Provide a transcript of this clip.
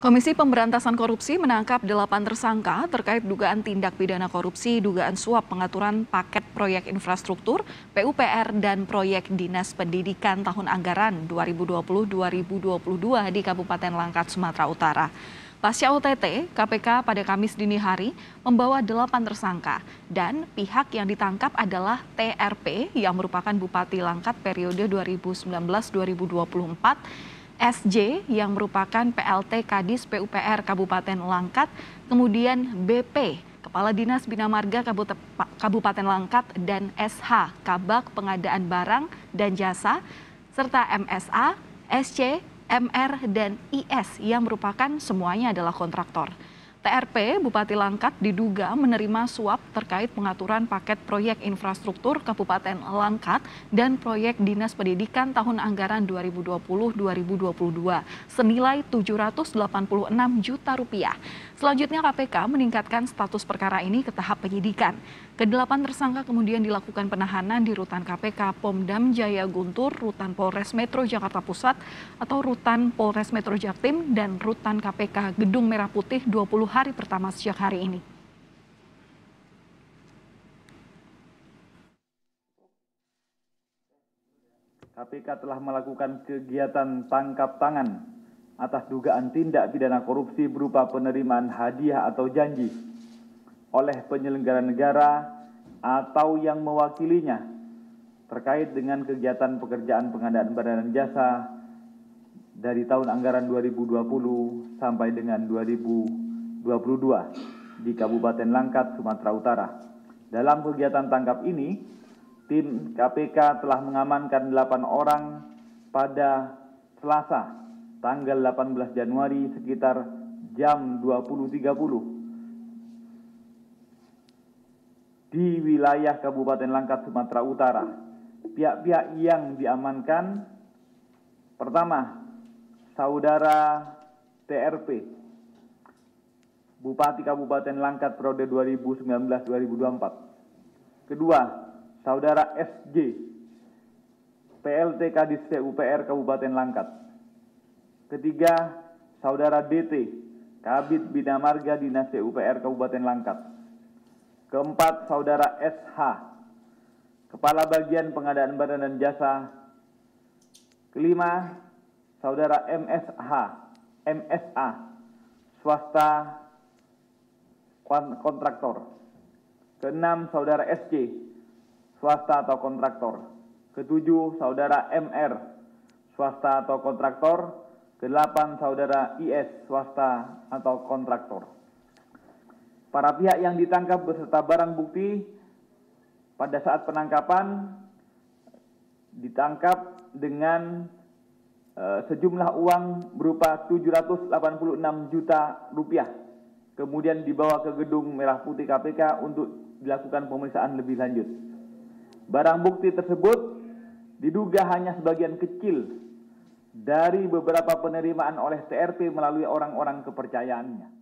Komisi Pemberantasan Korupsi menangkap delapan tersangka terkait dugaan tindak pidana korupsi, dugaan suap pengaturan paket proyek infrastruktur, PUPR, dan proyek Dinas Pendidikan tahun anggaran 2020-2022 di Kabupaten Langkat, Sumatera Utara. Pasca OTT, KPK pada Kamis dini hari membawa delapan tersangka dan pihak yang ditangkap adalah TRP yang merupakan Bupati Langkat periode 2019-2024 SJ yang merupakan PLT Kadis PUPR Kabupaten Langkat, kemudian BP Kepala Dinas Bina Marga Kabupaten Langkat dan SH Kabak Pengadaan Barang dan Jasa serta MSA, SC, MR dan IS yang merupakan semuanya adalah kontraktor. TRP Bupati Langkat diduga menerima suap terkait pengaturan paket proyek infrastruktur Kabupaten Langkat dan proyek Dinas Pendidikan tahun anggaran 2020-2022 senilai 786 juta rupiah. Selanjutnya KPK meningkatkan status perkara ini ke tahap penyidikan. Kedelapan tersangka kemudian dilakukan penahanan di Rutan KPK Pomdam Jaya Guntur, Rutan Polres Metro Jakarta Pusat atau Rutan Polres Metro Jaktim dan Rutan KPK Gedung Merah Putih 20 hari pertama sejak hari ini. KPK telah melakukan kegiatan tangkap tangan atas dugaan tindak pidana korupsi berupa penerimaan hadiah atau janji oleh penyelenggara negara atau yang mewakilinya terkait dengan kegiatan pekerjaan pengadaan barang dan jasa dari tahun anggaran 2020 sampai dengan 2020 22 di Kabupaten Langkat, Sumatera Utara. Dalam kegiatan tangkap ini, tim KPK telah mengamankan 8 orang pada Selasa, tanggal 18 Januari sekitar jam 20.30 di wilayah Kabupaten Langkat, Sumatera Utara. Pihak-pihak yang diamankan pertama, saudara TRP Bupati Kabupaten Langkat periode 2019-2024. Kedua, Saudara SJ, PLT Kadis PUPR Kabupaten Langkat. Ketiga, Saudara DT, Kabit Bina Marga Dinas PUPR Kabupaten Langkat. Keempat, Saudara SH, Kepala Bagian Pengadaan Barang dan Jasa. Kelima, Saudara MSH, MSA, swasta kontraktor. Keenam, saudara SC, swasta atau kontraktor. Ketujuh, saudara MR, swasta atau kontraktor. Kedelapan, saudara IS, swasta atau kontraktor. Para pihak yang ditangkap beserta barang bukti pada saat penangkapan ditangkap dengan uh, sejumlah uang berupa 786 juta rupiah kemudian dibawa ke gedung Merah Putih KPK untuk dilakukan pemeriksaan lebih lanjut. Barang bukti tersebut diduga hanya sebagian kecil dari beberapa penerimaan oleh TRP melalui orang-orang kepercayaannya.